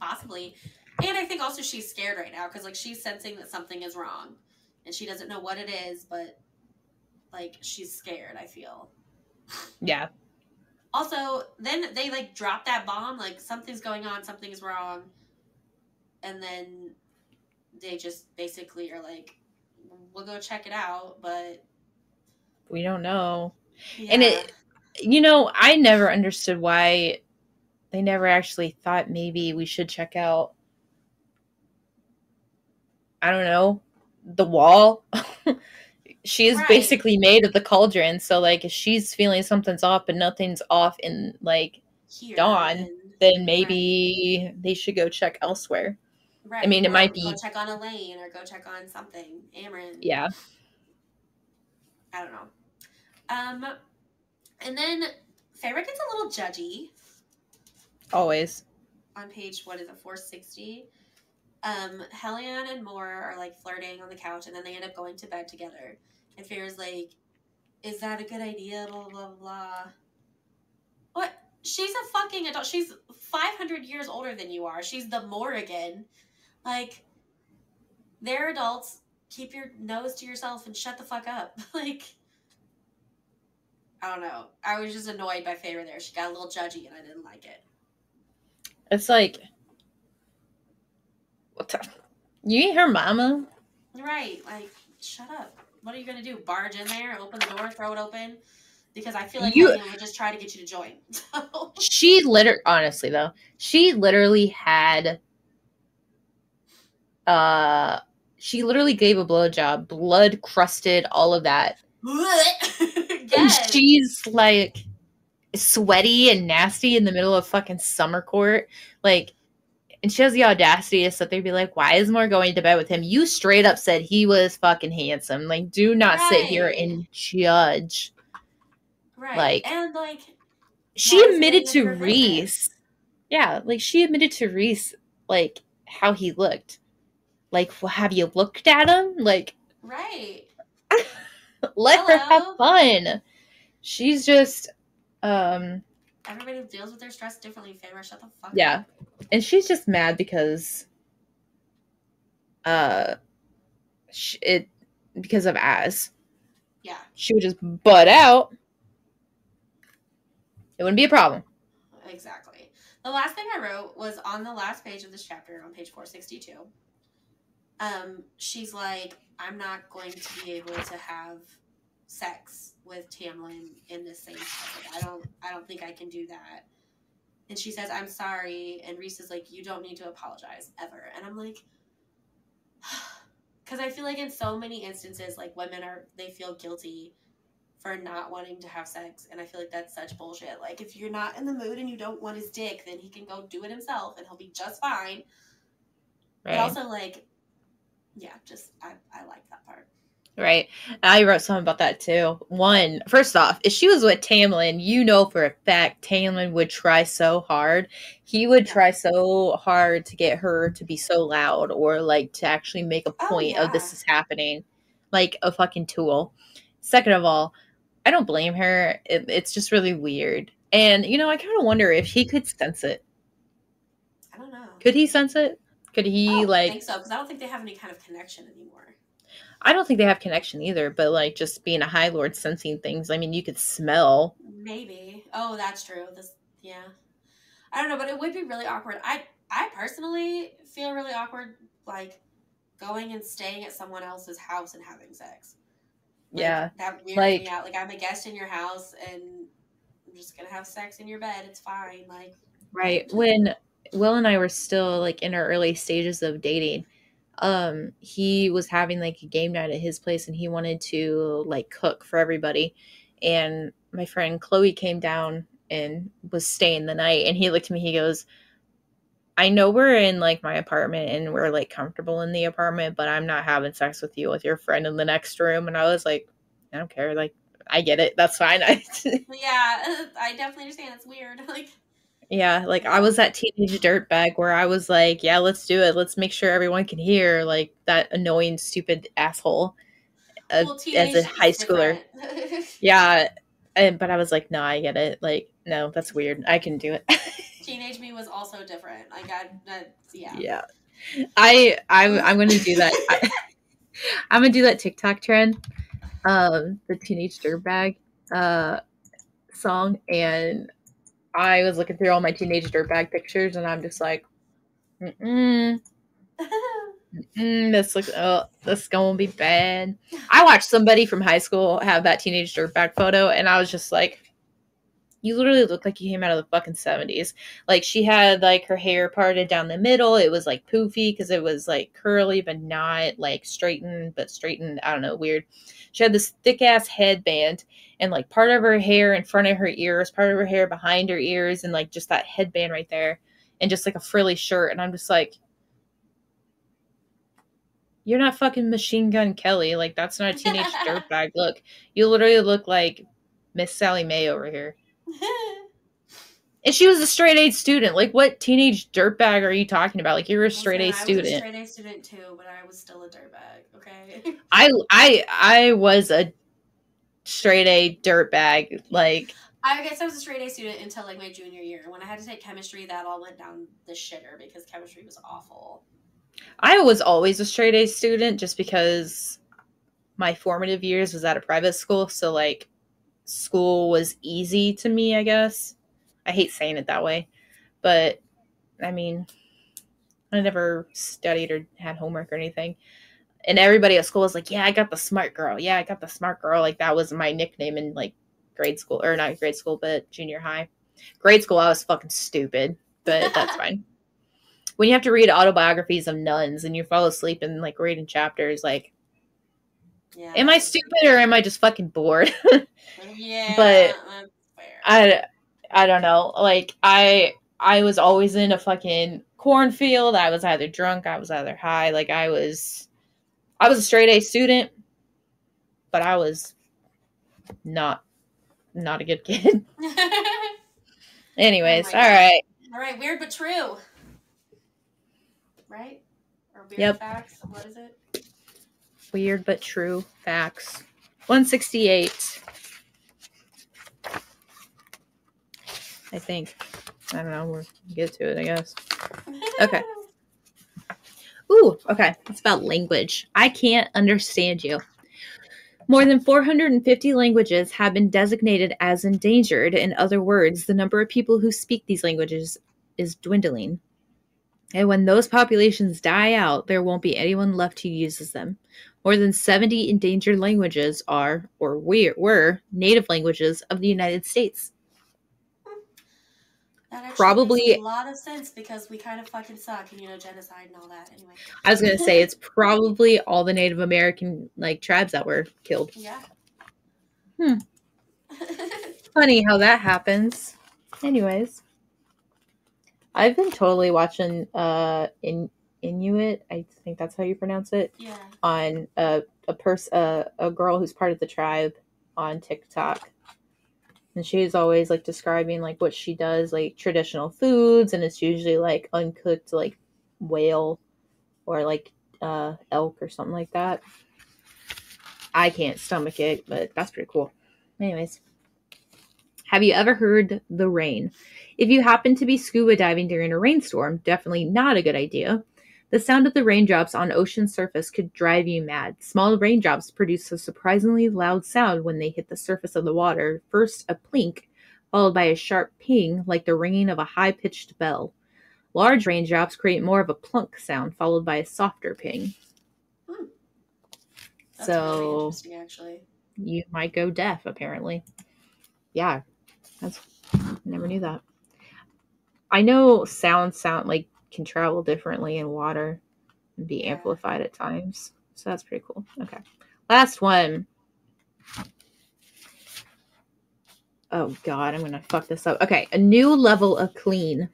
Possibly. And I think also she's scared right now because like she's sensing that something is wrong, and she doesn't know what it is, but like she's scared. I feel. Yeah. Also, then they like drop that bomb, like something's going on, something's wrong, and then they just basically are like, "We'll go check it out," but We don't know. yeah. And it- You know, I never understood why they never actually thought maybe we should check out I don't know, the wall. she is Right. basically made of the cauldron, so like if she's feeling something's off and nothing's off in like Here, dawn, then maybe they should go check elsewhere. right, I mean, it or might go be- check on Elain or go check on something. Amren. Yeah. I don't know. Um, and then Feyre gets a little judgy Always. on page what is it, four sixty. Um, Helion and Mor are like flirting on the couch, and then they end up going to bed together. And Feyre's like, "Is that a good idea?" Blah blah blah. What? She's a fucking adult. She's five hundred years older than you are. She's the Morrigan. Like, they're adults. Keep your nose to yourself and shut the fuck up. like, I don't know. I was just annoyed by Feyre there. She got a little judgy, and I didn't like it. It's like what the you ain't her mama? Right. Like, shut up. What are you gonna do? Barge in there, open the door, throw it open? Because I feel like You- would just try to get you to join. She literally honestly though, she literally had uh she literally gave a blowjob, blood crusted, all of that. And yes. she's like sweaty and nasty in the middle of fucking summer court. Like, and she has the audacity to sit there and be like, why is Mor going to bed with him? You straight up said he was fucking handsome. Like, do not sit here and judge. right. like- and like She admitted to in her business? Rhys. Yeah, like she admitted to Rhys, like, how he looked. Like, well, have you looked at him? Like, right. let her have fun. She's just, um, Everybody deals with their stress differently. Feyre, shut the fuck Yeah. up. and she's just mad because uh it because of as Yeah. she would just butt out it wouldn't be a problem Exactly. The last thing I wrote was on the last page of this chapter, on page 462. Um, she's like, I'm not going to be able to have sex with Tamlin in the same house. I don't I don't think I can do that. And she says, I'm sorry. And Rhys is like, You don't need to apologize ever. And I'm like, because I feel like in so many instances, like women are, they feel guilty for not wanting to have sex. And I feel like that's such bullshit. Like, if you're not in the mood and you don't want his dick, then he can go do it himself and he'll be just fine. But also, like, yeah, just, I, I like that part. Right. I wrote something about that too. One, first off, if she was with Tamlin, you know for a fact Tamlin would try so hard. He would Yeah. try so hard to get her to be so loud or like to actually make a Oh, point of this is happening. Like a fucking tool. Second of all, I don't blame her. It, it's just really weird. And you know, I kind of wonder if he could sense it. I don't know. Could he sense it? Could I he don't like think so because I don't think they have any kind of connection anymore. I don't think they have connection either, but like just being a high lord sensing things, I mean you could smell Maybe. Oh, that's true. This, yeah. I don't know, but it would be really awkward. I, I personally feel really awkward, like going and staying at someone else's house and having sex. Like, Yeah. that weirds like- me out. Like I'm a guest in your house and I'm just gonna have sex in your bed. It's fine. Like Right. When Will and I were still like in our early stages of dating, um, he was having like a game night at his place and he wanted to like cook for everybody. And my friend Chloe came down and was staying the night and he looked at me, he goes, I know we're in like my apartment and we're like comfortable in the apartment, but I'm not having sex with you with your friend in the next room. And I was like, I don't care. Like, I get it. That's fine. Yeah, I definitely understand. It's weird. Like Yeah, like I was that teenage dirtbag where I was like, yeah, let's do it. Let's make sure everyone can hear like that annoying, stupid asshole. Uh, well, as a high schooler. Yeah, and but I was like, no, I get it. Like, no, that's weird. I can do it. teenage me was also different. Like I, that, yeah. yeah, I, I'm, I'm gonna do that. I, I'm gonna do that TikTok trend, um, the teenage dirtbag, uh, song, and I was looking through all my teenage dirtbag pictures, and I'm just like, mm. Mm, this looks oh this is gonna be bad. I watched somebody from high school have that teenage dirtbag photo and I was just like you literally look like you came out of the fucking 70s. Like she had like her hair parted down the middle. It was like poofy because it was like curly but not like straightened, but straightened. I don't know, weird. She had this thick ass headband and like part of her hair in front of her ears, part of her hair behind her ears, and like just that headband right there, and just like a frilly shirt. And I'm just like, you're not fucking Machine Gun Kelly. Like that's not a teenage dirtbag look. You literally look like Miss Sally Mae over here. And she was a straight A student. Like what teenage dirtbag are you talking about? Like you're a straight A Listen, I was a student. straight A student too, but I was still a dirtbag. Okay. I I I was a straight A dirtbag. Like I guess I was a straight A student until like my junior year. When I had to take chemistry, that all went down the shitter because chemistry was awful. I was always a straight A student just because my formative years was at a private school, so like school was easy to me, I guess. I hate saying it that way, but I mean, I never studied or had homework or anything. And everybody at school was like, "Yeah, I got the smart girl. Yeah, I got the smart girl." Like that was my nickname in like grade school or not grade school, but junior high. Grade school, I was fucking stupid, but that's fine. When you have to read autobiographies of nuns and you fall asleep and like reading chapters, like, Yeah. am I stupid or am I just fucking bored? Yeah. but. I I don't know. Like I I was always in a fucking cornfield. I was either drunk, I was either high. Like I was I was a straight A student, but I was not not a good kid. Anyways, oh all God. right. All right, weird but true. Right? Or weird Yep. facts? What is it? Weird but true facts. 168. I think. I don't know. We'll get to it, I guess. Okay. Ooh, okay. It's about language. I can't understand you. More than 450 languages have been designated as endangered. In other words, the number of people who speak these languages is dwindling. And when those populations die out, there won't be anyone left who uses them. More than 70 endangered languages are, or were, native languages of the United States. That Probably- makes a lot of sense because we kind of fucking suck and you know genocide and all that. Anyway. I was gonna say it's probably all the Native American like tribes that were killed. Yeah. Hmm. Funny how that happens. Anyways, I've been totally watching uh in Inuit, I think that's how you pronounce it, Yeah. on a a person a, a girl who's part of the tribe on TikTok. And she's always like describing like what she does, like traditional foods, and it's usually like uncooked like whale or like uh elk or something like that. I can't stomach it, but that's pretty cool. Anyways, have you ever heard the rain? If you happen to be scuba diving during a rainstorm, definitely not a good idea. The sound of the raindrops on ocean surface could drive you mad. Small raindrops produce a surprisingly loud sound when they hit the surface of the water. First a plink, followed by a sharp ping like the ringing of a high-pitched bell. Large raindrops create more of a plunk sound, followed by a softer ping. Hmm. That's So- really interesting, actually. you might go deaf apparently yeah that's never knew that i know sound sound like can travel differently in water and be Yeah. amplified at times. So that's pretty cool. Okay. Last one. Oh god i'm gonna fuck this up. Okay a new level of clean.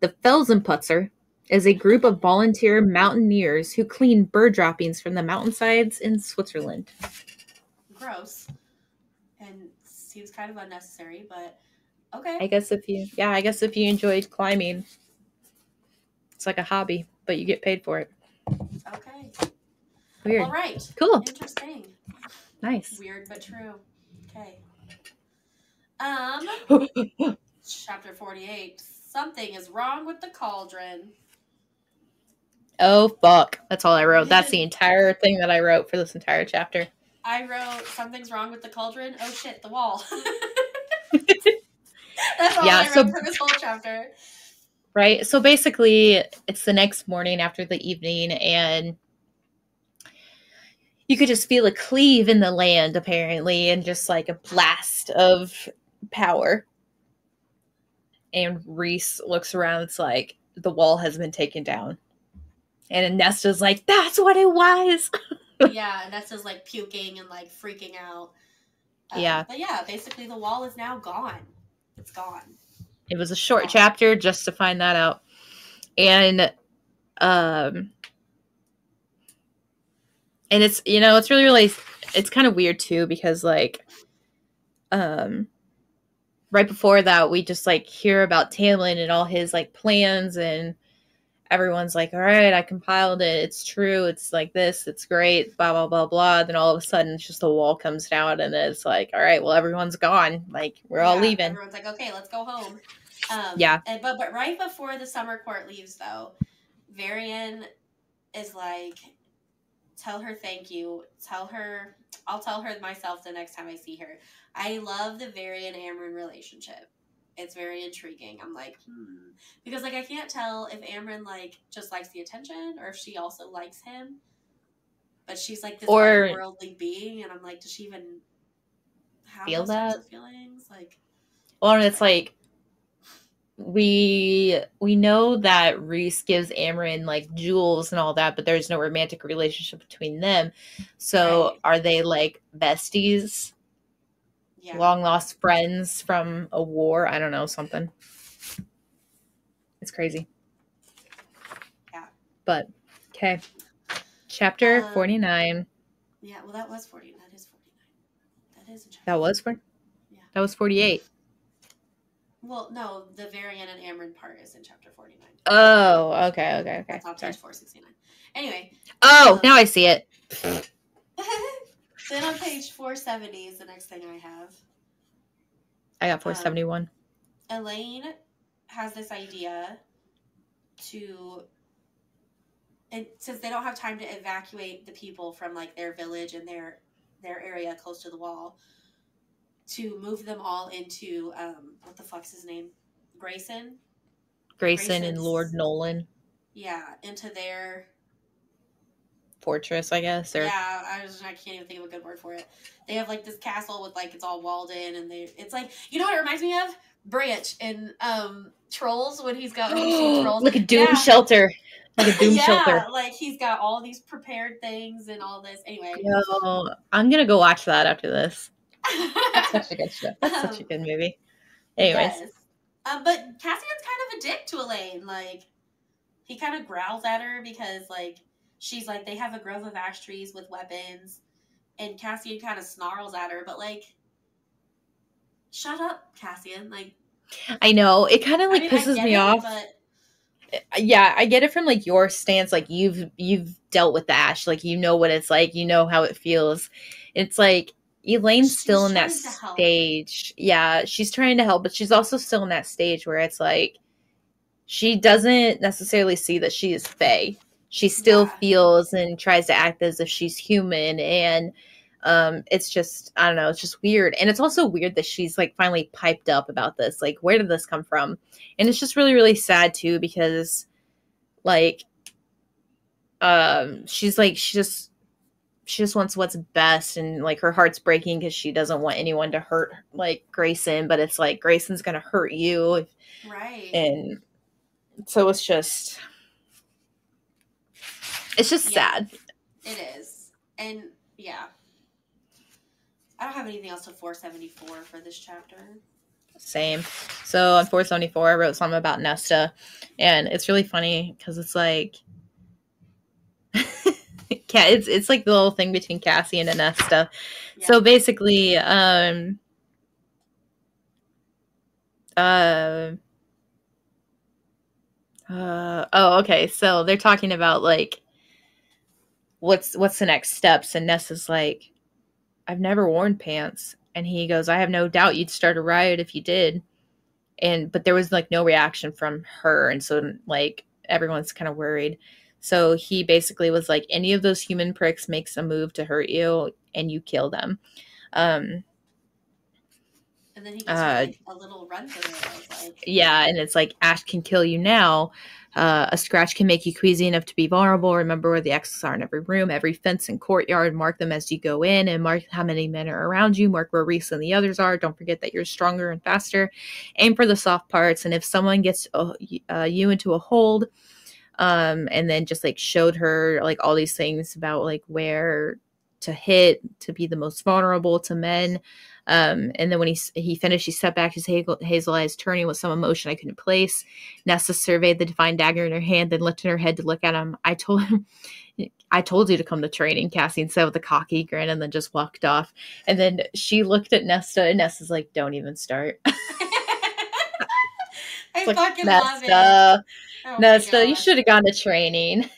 The felsenputzer is a group of volunteer mountaineers who clean bird droppings from the mountainsides in switzerland. Gross. And seems kind of unnecessary, but okay. I guess if you, yeah, I guess if you enjoyed climbing, it's like a hobby, but you get paid for it. okay. Weird. All right. Cool. Interesting. Nice. Weird but true. Okay. Um, chapter 48. Something is wrong with the cauldron. oh, fuck. That's all I wrote. That's the entire thing that I wrote for this entire chapter. I wrote something's wrong with the cauldron. Oh shit, the wall. That's all Yeah, I wrote so- for this whole chapter. Right. So basically, it's the next morning after the evening, and you could just feel a cleave in the land, apparently, and just like a blast of power. And Rhys looks around. It's like the wall has been taken down. And Nesta's like, that's what it was. yeah, and Nesta's like puking and like freaking out. Uh, Yeah. But yeah, basically the wall is now gone. It's gone. It was a short chapter just to find that out. And um and it's you know, it's really really it's kind of weird too because like um right before that we just like hear about Tamlin and all his like plans and everyone's like, All right, I compiled it, it's true, it's like this, it's great, blah blah blah blah. Then all of a sudden it's just the wall comes down and it's like, All right, well everyone's gone. Like we're all leaving. Everyone's like, okay, let's go home. Um, Yeah. And, but but right before the summer court leaves, though, Varian is like, tell her thank you. Tell her I'll tell her myself the next time I see her. I love the Varian Amren relationship. It's very intriguing. I'm like, hmm, because like I can't tell if Amren like just likes the attention or if she also likes him. But she's like this Or- worldly being, and I'm like, does she even have Feel those that? feelings? Like, Well, and it's like we we know that Rhys gives Amren like jewels and all that, but there's no romantic relationship between them. So Right. are they like besties, yeah. long lost friends from a war? I don't know, something. It's crazy. Yeah. But okay. Chapter Um, 49. Yeah, well, that was 40. That is 49. That is a chapter. That was for Yeah. That was 48. Well, no, the Varian and Amren part is in chapter 49. Oh, okay, okay, okay. That's on page 469. Anyway, Oh, Um, now I see it. then on page 470 is the next thing I have. I got 471. Elain has this idea to and since they don't have time to evacuate the people from like their village and their their area close to the wall to move them all into um what the fuck's his name Graysen Graysen and Lord Nolan yeah into their fortress, I guess. Or yeah I, was, I can't even think of a good word for it they have like this castle with like it's all walled in and they it's like you know what it reminds me of branch in um trolls when he's got when you see trolls like a doom Yeah. shelter. Like a doom yeah, shelter. like he's got all these prepared things and all this. Anyway, Yo, I'm gonna go watch that after this. That's such a good show. That's such a good movie. Anyways, Yes. Um, but Cassian's kind of a dick to Elain. Like, he kind of growls at her because like she's like they have a grove of ash trees with weapons, and Cassian kind of snarls at her, but like, shut up, Cassian. Like, I know it kind of like I mean, pisses me it, off. but yeah, I get it from like your stance. Like you've you've dealt with the Ash, like you know what it's like, you know how it feels. It's like Elain's She's still in that trying to help. stage. Yeah, she's trying to help, but she's also still in that stage where it's like she doesn't necessarily see that she is Fae. She still Yeah. feels and tries to act as if she's human and um it's just I don't know, it's just weird. And it's also weird that she's like finally piped up about this. Like where did this come from? And it's just really really sad too because like um she's like she just she just wants what's best and like her heart's breaking because she doesn't want anyone to hurt like Graysen, but it's like Graysen's gonna hurt you right. and so it's just it's just Yeah. sad It is. And yeah. I don't have anything else to 474 for this chapter. same so on 474 i wrote something about nesta and it's really funny because it's like Ca- it's it's like the little thing between cassie and nesta Yeah. so basically um uh uh oh okay so they're talking about like what's what's the next steps? And nessa's like i've never worn pants. And he goes i have no doubt you'd start a riot if you did. And but there was like no reaction from her. And so like everyone's kind of worried. So he basically was like any of those human pricks makes a move to hurt you and you kill them. Um and then he gives uh, like, a little run through it. Like, yeah and it's like ash can kill you now uh, a scratch can make you queasy enough to be vulnerable. Remember where the exits are in every room every fence and courtyard. Mark them as you go in and mark how many men are around you. Mark where Rhys and the others are. Don't forget that you're stronger and faster. Aim for the soft parts and if someone gets uh, uh, you into a hold um and then just like showed her like all these things about like where to hit to be the most vulnerable to men um, and then when he he finished, he stepped back, his hazel, hazel eyes turning with some emotion I couldn't place. Nesta surveyed the divine dagger in her hand, then lifted her head to look at him. I told him, I told you to come to training, Cassian said with a cocky grin, and then just walked off. And then she looked at Nesta, and Nesta's like, "Don't even start." I Like, fucking love it. Nesta, Oh Nesta, you should have gone to training.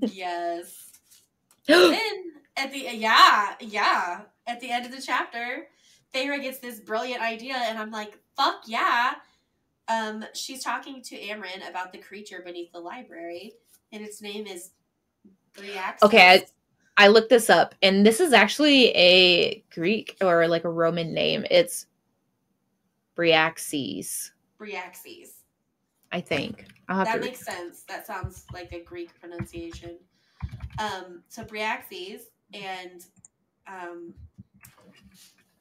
Yes. then at the yeah yeah at the end of the chapter, Feyre gets this brilliant idea, and I'm like, fuck yeah. Um, she's talking to Amren about the creature beneath the library, and its name is Briaxis. Okay, I looked this up, and this is actually a Greek or like a Roman name. It's Bryaxis, Briaxis. I think. That makes sense. That sounds like a Greek pronunciation. Um, so Briaxes, and um,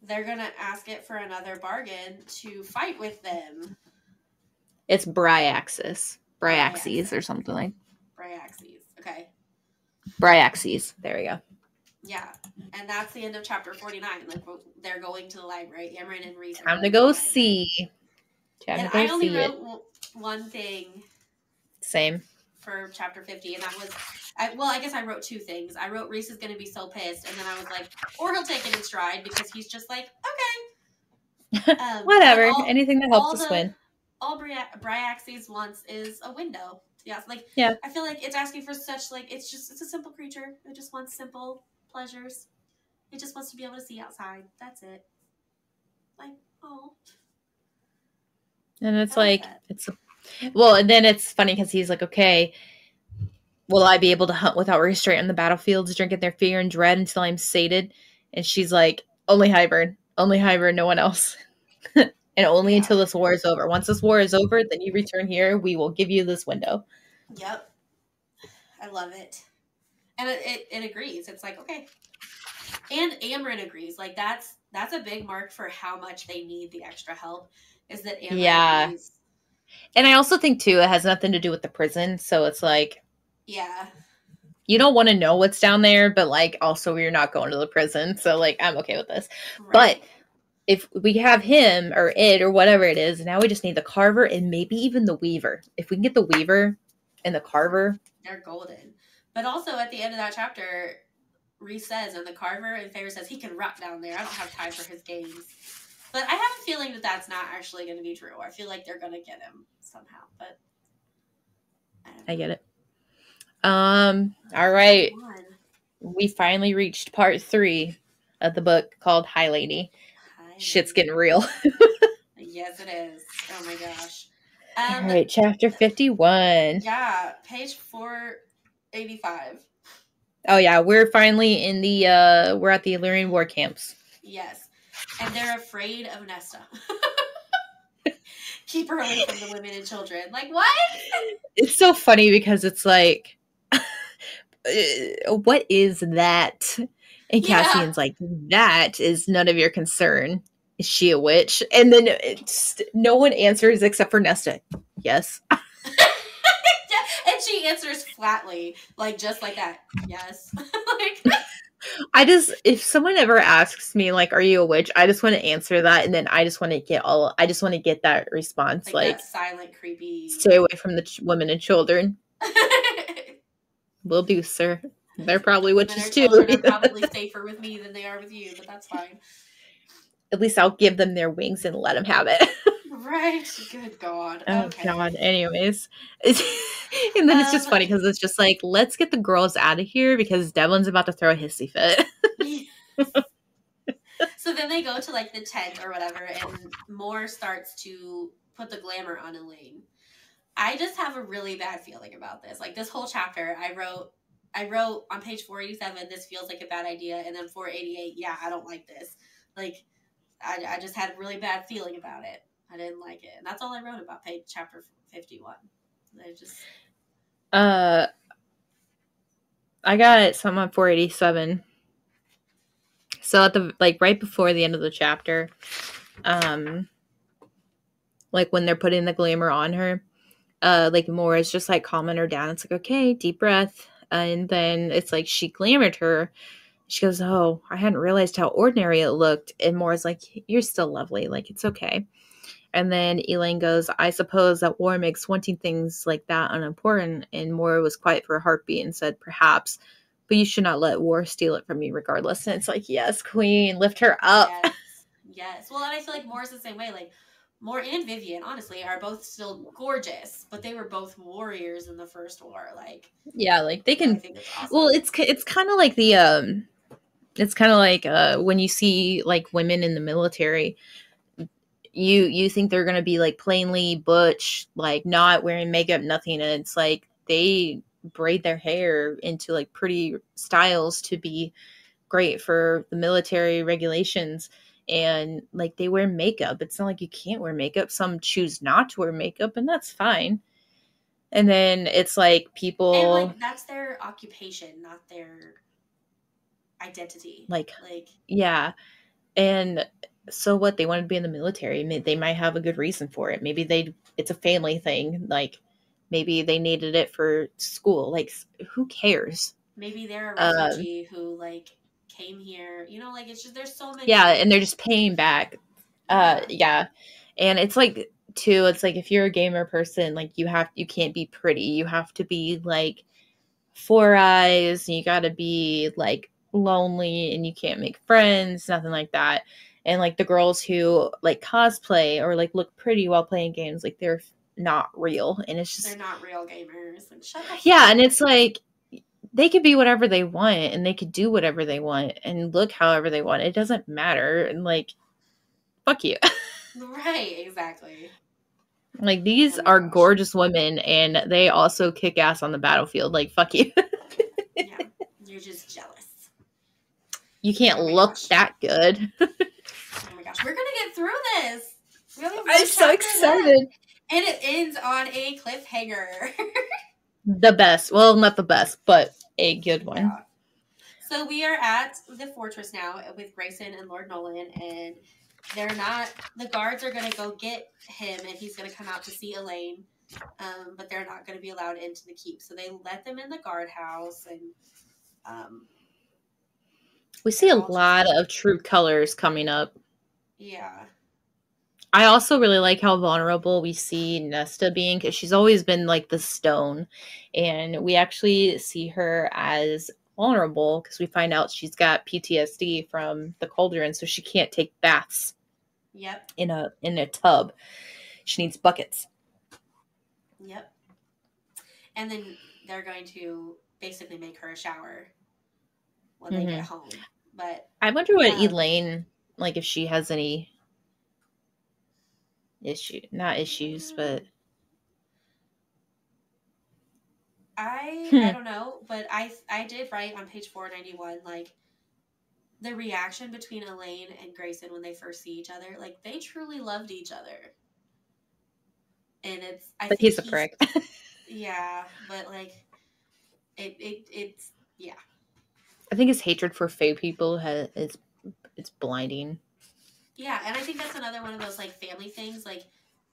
they're gonna ask it for another bargain to fight with them. It's Bryaxis, Bryaxis or something like Bryaxis. Okay. Bryaxis. There we go. Yeah. And that's the end of chapter 49. Like, they're going to the library. Amren and Rhys. Time to go see. Time and to go I only see wrote it. one thing Same. For chapter 50, and that was, I, well, I guess I wrote two things. I wrote Rhys is going to be so pissed, and then I was like, or he'll take it in stride because he's just like, okay. Um, Whatever. all- Anything that helps us the- win. all Bri- Bryaxes wants is a window. Yeah, like Yeah. I feel like it's asking for such like it's just it's a simple creature. It just wants simple pleasures. It just wants to be able to see outside. That's it. Like oh, And it's like like it's well, and then it's funny because he's like, okay, will I be able to hunt without restraint on the battlefields, drinking their fear and dread until I'm sated? And she's like, only Hybern, only Hybern, no one else. and only Yeah. until this war is over. Once this war is over, then you return here. We will give you this window. yep. I love it, and it, it, it agrees. It's like okay, and Amren agrees. Like that's that's a big mark for how much they need the extra help. Is that Amren Yeah. agrees. And I also think too, it has nothing to do with the prison. So it's like Yeah. you don't want to know what's down there, but like also you're not going to the prison. So like I'm okay with this. Right. But if we have him or it or whatever it is, now we just need the carver and maybe even the weaver. If we can get the weaver and the Carver. They're golden. But also at the end of that chapter, Rhys says, and the Carver and Feyre says he can rot down there. I don't have time for his games. But I have a feeling that that's not actually going to be true. I feel like they're going to get him somehow. But I, I get it. Um. All right. We finally reached part three of the book called High Lady. Hi. Shit's getting real. yes, it is. Oh my gosh. Um, All right, chapter 51. Yeah, page 485. Oh yeah, we're finally in the uh we're at the Illyrian war camps. Yes. And they're afraid of Nesta. Keep her away from the women and children. Like what? It's so funny because it's like what is that? And Cassian's yeah. like, that is none of your concern. Is she a witch? And then no one answers except for Nesta. Yes. and she answers flatly, like just like that. Yes. like I just if someone ever asks me like are you a witch? I just want to answer that and then I just want to get all I just want to get that response like, like silent creepy stay away from the ch- women and children. Will do sir. They're probably witches too. are probably safer with me than they are with you but that's fine. At least I'll give them their wings and let them have it right. Good god. Oh okay. god. Anyways and then it's just funny because um, it's just like let's get the girls out of here because Devlon's about to throw a hissy fit. So then they go to like the tent or whatever and Mor starts to put the glamour on Elain. i just have a really bad feeling about this. Like this whole chapter i wrote i wrote on page 487 this feels like a bad idea and then 488 yeah i don't like this. Like I, I just had a really bad feeling about it I didn't like it, and that's all I wrote about page chapter fifty-one. I just uh, I got some on four eighty-seven. So at the like right before the end of the chapter, um, like when they're putting the glamour on her, uh, like Mor is just like calming her down. It's like okay, deep breath, and then it's like she glamored her. She goes, "Oh, I hadn't realized how ordinary it looked." And Mor's like, "You're still lovely. Like it's okay." And then Elain goes, I suppose that war makes wanting things like that unimportant. And Mor was quiet for a heartbeat and said, Perhaps, but you should not let war steal it from you regardless. And it's like, Yes, Queen, lift her up. Yes. yes. Well, and I feel like Mor's the same way. Like, Mor and Viviane, honestly, are both still gorgeous, but they were both warriors in the first war. Like, yeah, like they can. Awesome. Well, it's it's kind of like the um, it's kind of like uh when you see like women in the military you you think they're gonna be like plainly butch, like not wearing makeup, nothing, and it's like they braid their hair into like pretty styles to be great for the military regulations and like they wear makeup. It's not like you can't wear makeup. Some choose not to wear makeup and that's fine. And then it's like people and, like that's their occupation not their identity. Like like yeah. And so what they want to be in the military they might have a good reason for it. Maybe they it's a family thing like maybe they needed it for school like who cares? Maybe they're a um, refugee who like came here you know like it's just there's so many yeah and they're just paying back uh yeah. And it's like too it's like if you're a gamer person like you have you can't be pretty you have to be like four eyes and you got to be like lonely and you can't make friends nothing like that and like the girls who like cosplay or like look pretty while playing games like they're not real and it's just they're not real gamers up yeah and it's like they could be whatever they want and they could do whatever they want and look however they want it doesn't matter and like fuck you. Right exactly. Like these oh are gosh. gorgeous women and they also kick ass on the battlefield like fuck you. Yeah you're just jealous. You can't oh look gosh. that good gosh, we're gonna get through this. I'm so excited. And it ends on a cliffhanger. the best. Well, not the best, but a good one. Yeah. So we are at the fortress now with Graysen and Lord Nolan, and they're not. The guards are going to go get him, and he's going to come out to see Elain. Um, but they're not going to be allowed into the keep, so they let them in the guardhouse, and um, we see a lot of true colors coming up. Yeah. I also really like how vulnerable we see Nesta being because she's always been like the stone, and we actually see her as vulnerable because we find out she's got PTSD from the cauldron, so she can't take baths Yep. in a in a tub. She needs buckets. Yep. And then they're going to basically make her a shower when they get home. But I wonder what Um, Elain like if she has any issue not issues, but I. I don't know, but I I did write on page 491 like the reaction between Elain and Graysen when they first see each other, like they truly loved each other. And it's I but think he's a prick. Yeah, but like it it it's yeah. I think his hatred for fey people has it's it's blinding. Yeah, and I think that's another one of those like family things. Like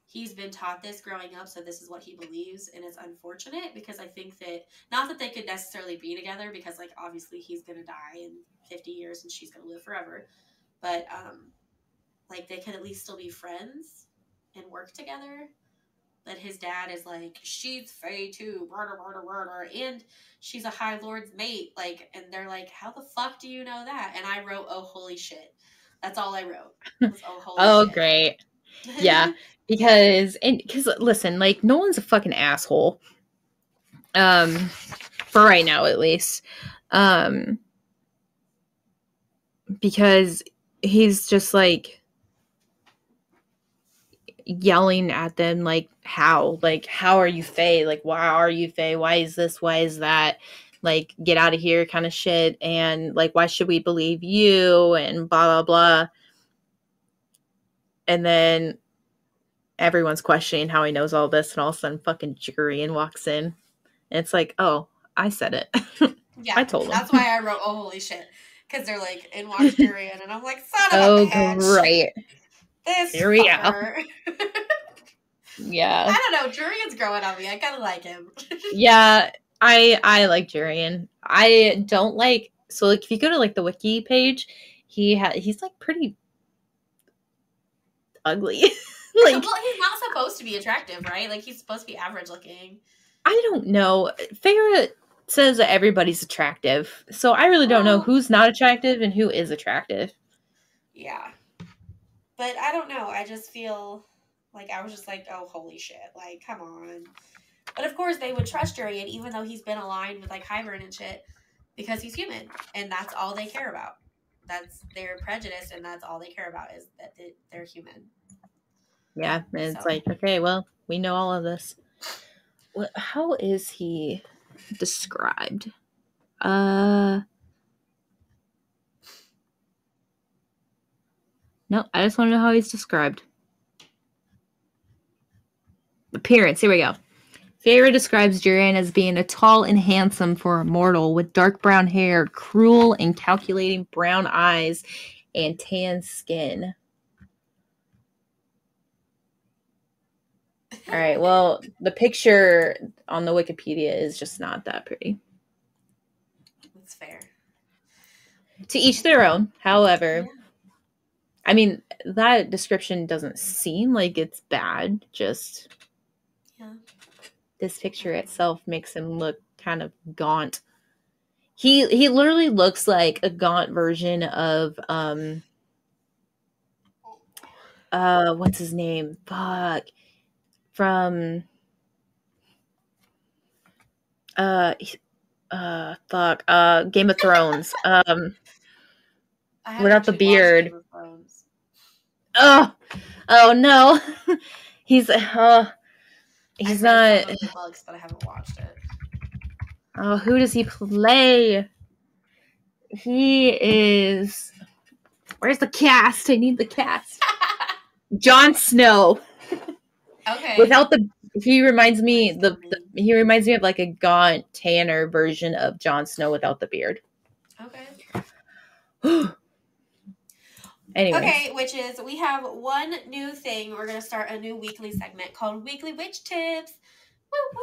he's been taught this growing up, so this is what he believes, and it's unfortunate because I think that not that they could necessarily be together because like obviously he's gonna die in fifty years and she's gonna live forever, but um, like they could at least still be friends and work together. That his dad is like she's Fae too, murder, murder, murder, and she's a High Lord's mate. Like, and they're like, how the fuck do you know that? And I wrote, oh holy shit. That's all I wrote. was, oh, holy Oh shit." great. Yeah. because and because listen like no one's a fucking asshole um for right now at least um because he's just like yelling at them like how like how are you Fae? like why are you Fae? why is this why is that like get out of here kind of shit and like why should we believe you and blah blah blah and then everyone's questioning how he knows all this and all of a sudden fucking Jurian walks in and it's like oh i said it yeah, I told him. That's why I wrote, oh, holy shit. Because they're like in Watch Durian, and I'm like, son of oh a bitch. great This Here we go. yeah I don't know. Jurian's growing on me. I kind of like him. yeah i i like Jurian i don't like so like if you go to like the wiki page he had he's like pretty ugly like well, he's not supposed to be attractive, right? Like, he's supposed to be average looking. I don't know. Farah says that everybody's attractive. So I really don't know who's not attractive and who is attractive. Yeah. But I don't know. I just feel like I was just like, oh, holy shit. Like, come on. But of course, they would trust Jurian, even though he's been aligned with like Hybern and shit, because he's human. And that's all they care about. That's their prejudice, and that's all they care about is that they- they're human. Yeah, and it's So- like, okay, well, we know all of this. What, how is he described? Uh No, I just want to know how he's described. Appearance, here we go. Feyre describes Jurian as being a tall and handsome for a mortal with dark brown hair, cruel and calculating brown eyes, and tan skin. All right. Well, the picture on the Wikipedia is just not that pretty. That's fair. To each their own. However, Yeah. I mean, that description doesn't seem like it's bad. Just Yeah. this picture itself makes him look kind of gaunt. He he literally looks like a gaunt version of um uh what's his name? Fuck. From uh uh fuck uh Game of Thrones. um Without the beard. Game of Thrones. oh oh no. he's uh he's not books, but I haven't watched it. Oh, who does he play? He is. Where's the cast? I need the cast. Jon Snow. okay. Without the, he reminds me the, the he reminds me of like a gaunt tanner version of Jon Snow without the beard. okay. anyway, Okay, which is we have one new thing. We're gonna start a new weekly segment called Weekly Witch Tips. Woo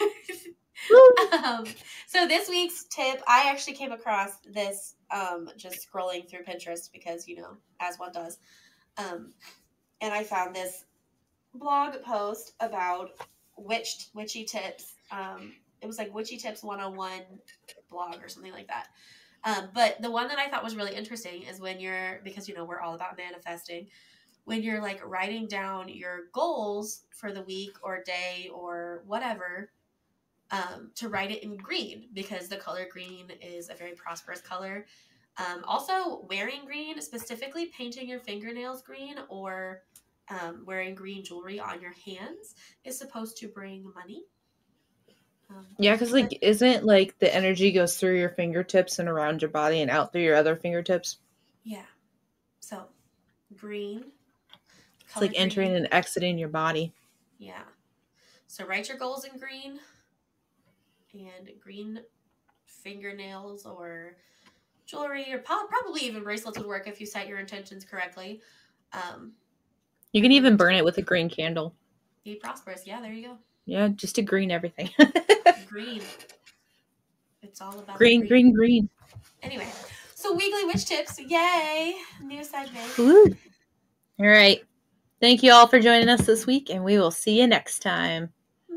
woo. um, so this week's tip, I actually came across this um, just scrolling through Pinterest because you know, as one does. Um, and I found this blog post about witch witchy tips. Um, it was like witchy tips 101 blog or something like that. Um, but the one that I thought was really interesting is when you're because you know we're all about manifesting. When you're like writing down your goals for the week or day or whatever, um, to write it in green because the color green is a very prosperous color. Um, also, wearing green, specifically painting your fingernails green or um, wearing green jewelry on your hands, is supposed to bring money. Yeah, because like, isn't like the energy goes through your fingertips and around your body and out through your other fingertips? yeah. So, green. It's like entering and exiting your body. Yeah. So write your goals in green and green fingernails or jewelry or probably even bracelets would work if you set your intentions correctly. Um, You can even burn it with a green candle. be prosperous. Yeah, there you go. Yeah, just to green everything. Green. It's all about the green, green, green. Anyway, so weekly witch tips. Yay! New segment. Woo. All right. Thank you all for joining us this week, and we will see you next time.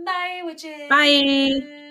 Bye, witches. Bye.